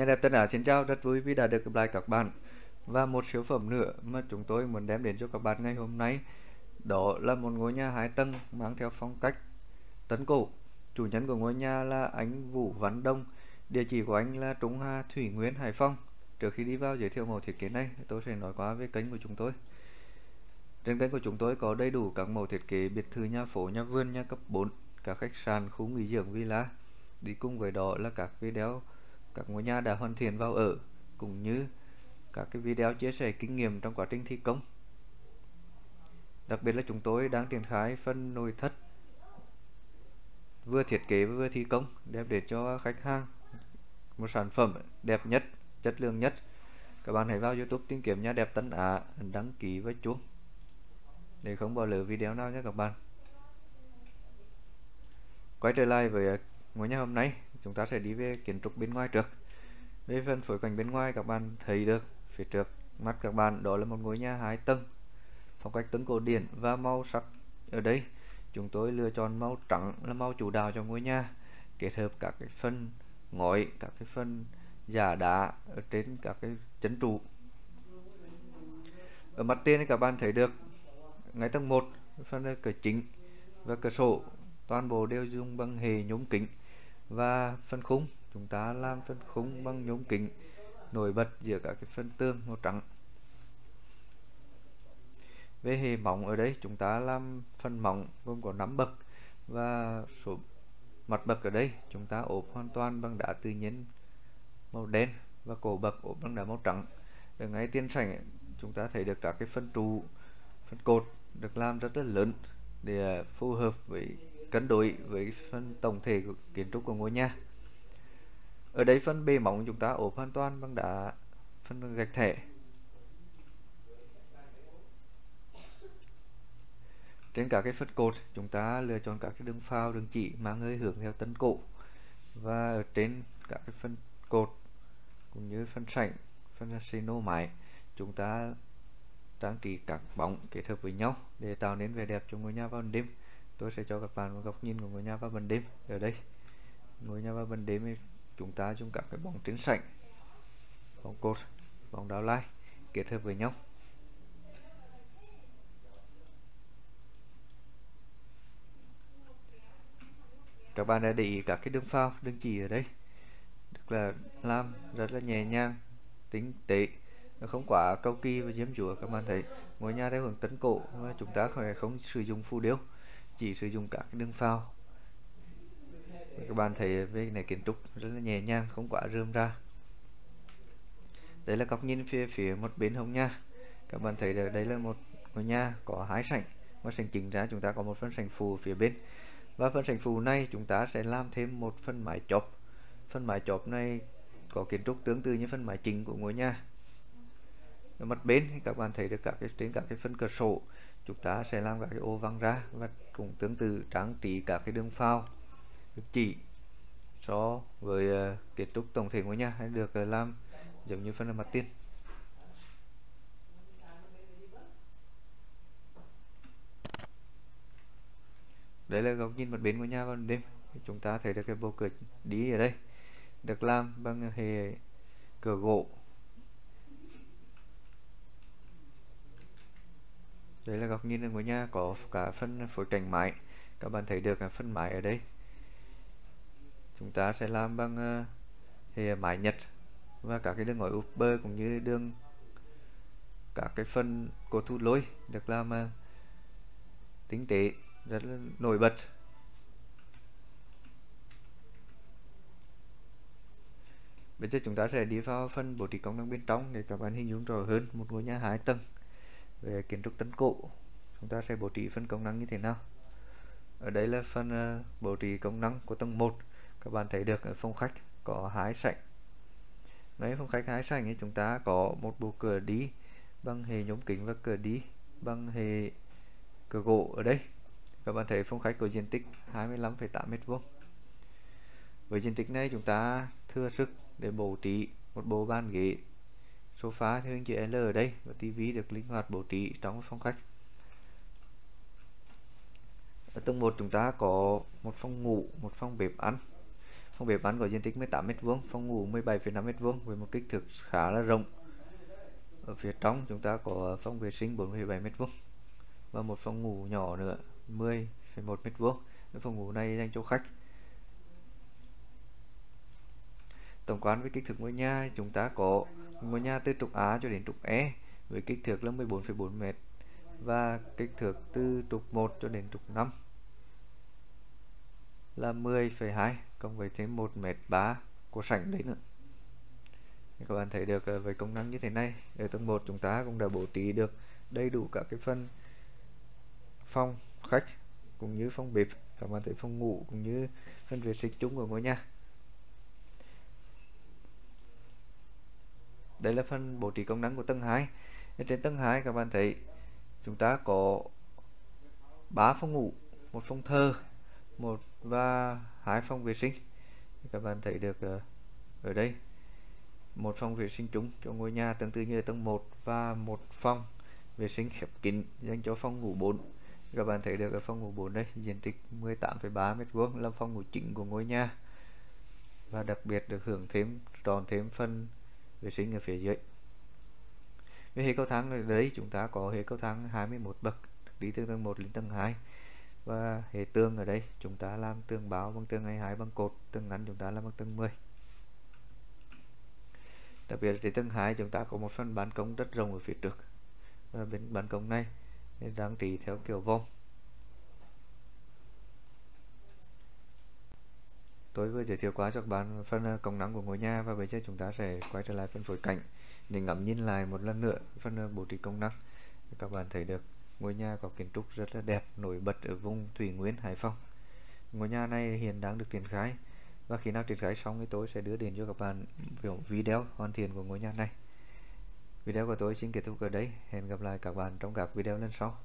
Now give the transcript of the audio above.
Nhà đẹp Tân Á xin chào, rất vui vì đã được gặp lại các bạn. Và một siêu phẩm nữa mà chúng tôi muốn đem đến cho các bạn ngày hôm nay đó là một ngôi nhà hai tầng mang theo phong cách tấn cổ. Chủ nhân của ngôi nhà là anh Vũ Văn Đông, địa chỉ của anh là Trung Hà Thủy Nguyên Hải Phòng. Trước khi đi vào giới thiệu mẫu thiết kế này, tôi sẽ nói qua về kênh của chúng tôi. Trên kênh của chúng tôi có đầy đủ các mẫu thiết kế biệt thự nhà phố, nhà vườn, nhà cấp 4, các khách sạn, khu nghỉ dưỡng villa. Đi cùng với đó là các video các ngôi nhà đã hoàn thiện vào ở, cũng như các cái video chia sẻ kinh nghiệm trong quá trình thi công. Đặc biệt là chúng tôi đang triển khai phân nội thất, vừa thiết kế vừa thi công đem đến cho khách hàng, một sản phẩm đẹp nhất, chất lượng nhất. Các bạn hãy vào youtube tìm kiếm nhà đẹp Tân Á, đăng ký với chuông để không bỏ lỡ video nào nhé các bạn. Quay trở lại với ngôi nhà hôm nay, chúng ta sẽ đi về kiến trúc bên ngoài trước. Về phần phối cảnh bên ngoài, các bạn thấy được, phía trước mắt các bạn, đó là một ngôi nhà hai tầng. Phong cách tầng cổ điển và màu sắc ở đây, chúng tôi lựa chọn màu trắng là màu chủ đạo cho ngôi nhà, kết hợp các cái phần ngói, các cái phần giả đá ở trên các cái chân trụ. Ở mặt trên các bạn thấy được, ngay tầng 1 phần cửa chính và cửa sổ, toàn bộ đều dùng bằng hệ nhôm kính và phần khung. Chúng ta làm phần khung bằng nhôm kính, nổi bật giữa các cái phần tường màu trắng. Về hệ mỏng ở đây, chúng ta làm phần mỏng gồm có 5 bậc và số mặt bậc ở đây chúng ta ốp hoàn toàn bằng đá tự nhiên màu đen và cổ bậc ốp bằng đá màu trắng. Ở ngay tiên sảnh, chúng ta thấy được các cái phân trụ, phân cột được làm rất là lớn để phù hợp với cân đối với phần tổng thể của kiến trúc của ngôi nhà. Ở đây phần bề mỏng chúng ta ốp hoàn toàn bằng đá, phần gạch thẻ. Trên các cái phần cột, chúng ta lựa chọn các cái đường phao, đường chỉ mang hơi hướng theo tân cổ. Và ở trên các cái phần cột cũng như phần sảnh, phần xi mái, chúng ta trang trí các bóng kết hợp với nhau để tạo nên vẻ đẹp cho ngôi nhà vào đêm tôi sẽ cho các bạn một góc nhìn của ngôi nhà vào ban đêm. Ở đây, ngôi nhà vào ban đêm chúng ta dùng các cái bóng trên sảnh, bóng cột, bóng đá lai kết hợp với nhau. Các bạn đã để ý các cái đường phao, đường chỉ ở đây. Tức là làm rất là nhẹ nhàng tính tế, nó không quá cầu kỳ và diêm chùa các bạn thấy. Ngôi nhà theo hướng tấn cổ chúng ta không sử dụng phù điêu chỉ sử dụng các đường phao. Các bạn thấy về này kiến trúc rất là nhẹ nhàng, không quá rơm ra đây là góc nhìn phía phía một bên hông nha các bạn thấy được đây là một ngôi nhà có hai sảnh. Và sảnh chính ra chúng ta có một phần sảnh phù phía bên. Và phần sảnh phù này chúng ta sẽ làm thêm một phần mái chóp phần mái chóp này có kiến trúc tương tự như phần mái chính của ngôi nhà mặt bên các bạn thấy được các cái trên các cái phần cửa sổ chúng ta sẽ làm các cái ô văng ra và cũng tương tự trang trí các cái đường phao được chỉ so với uh, kết trúc tổng thể của nhà hay được uh, làm giống như phần mặt tiên đây là góc nhìn mặt bên của nhà vào đêm. Chúng ta thấy được cái bầu cửa đi ở đây được làm bằng hệ cửa gỗ. Đây là góc nhìn ngôi nhà có cả phân phối cảnh mái. Các bạn thấy được phân mái ở đây. Chúng ta sẽ làm bằng uh, hệ mái nhật và các cái đường ngói úp bơ cũng như đường các cái phân cột thu lối được làm uh, tinh tế rất là nổi bật. Bây giờ chúng ta sẽ đi vào phần bố trí công năng bên trong để các bạn hình dung rõ hơn một ngôi nhà hai tầng về kiến trúc tân cổ chúng ta sẽ bố trí phân công năng như thế nào? Ở đây là phần uh, bố trí công năng của tầng 1 các bạn thấy được ở phòng khách có hai sảnh. Ngay phòng khách hai sảnh thì chúng ta có một bộ cửa đi bằng hệ nhôm kính và cửa đi bằng hệ cửa gỗ ở đây. Các bạn thấy phòng khách có diện tích 25,8 m2 với diện tích này chúng ta thừa sức để bố trí một bộ bàn ghế sofa theo hình chữ L ở đây và tivi được linh hoạt bố trí trong phòng khách ở tầng 1 chúng ta có một phòng ngủ một phòng bếp ăn. Phòng bếp ăn có diện tích 18 m2 phòng ngủ 17,5 m2 với một kích thước khá là rộng. Ở phía trong chúng ta có phòng vệ sinh 4,7 m2 và một phòng ngủ nhỏ nữa 10,1 m2 phòng ngủ này dành cho khách. Tổng quan với kích thước ngôi nhà chúng ta có ngôi nhà từ trục A cho đến trục E với kích thước là 14,4 mét và kích thước từ trục 1 cho đến trục 5 là 10,2 cộng với thêm 1 mét 3 của sảnh đấy nữa. Các bạn thấy được ờ, với công năng như thế này ở tầng 1 chúng ta cũng đã bố trí được đầy đủ các cái phần phòng khách cũng như phòng bếp. Các bạn thấy phòng ngủ cũng như phần vệ sinh chung của ngôi nhà. Đây là phần bố trí công năng của tầng 2 ở trên tầng 2 các bạn thấy chúng ta có 3 phòng ngủ một phòng thờ một và hai phòng vệ sinh. Các bạn thấy được ờ, ở đây một phòng vệ sinh chung cho ngôi nhà tương tự như ở tầng 1 và một phòng vệ sinh khép kín dành cho phòng ngủ 4 các bạn thấy được ở phòng ngủ 4 đây diện tích 18,3 m2 là phòng ngủ chính của ngôi nhà. Và đặc biệt được hưởng thêm tròn thêm phần vệ sinh ở phía dưới về hệ cầu thang ở đấy, chúng ta có hệ cầu thang 21 bậc đi từ tầng 1 đến tầng 2 và hệ tường ở đây, chúng ta làm tường báo bằng tường 22 bằng cột, tường ngắn chúng ta làm bằng tường 10 đặc biệt là trên tầng 2 chúng ta có một phần ban công rất rộng ở phía trước. Và bên ban công này trang trí theo kiểu vòng. Tôi vừa giới thiệu qua cho các bạn phần ờ, công năng của ngôi nhà và bây giờ chúng ta sẽ quay trở lại phân phối cảnh. Để ngắm nhìn lại một lần nữa phần ờ, bố trí công năng các bạn thấy được ngôi nhà có kiến trúc rất là đẹp, nổi bật ở vùng thủy nguyên, hải phòng. Ngôi nhà này hiện đang được triển khai và khi nào triển khai xong thì tôi sẽ đưa đến cho các bạn video hoàn thiện của ngôi nhà này. Video của tôi xin kết thúc ở đây. Hẹn gặp lại các bạn trong các video lần sau.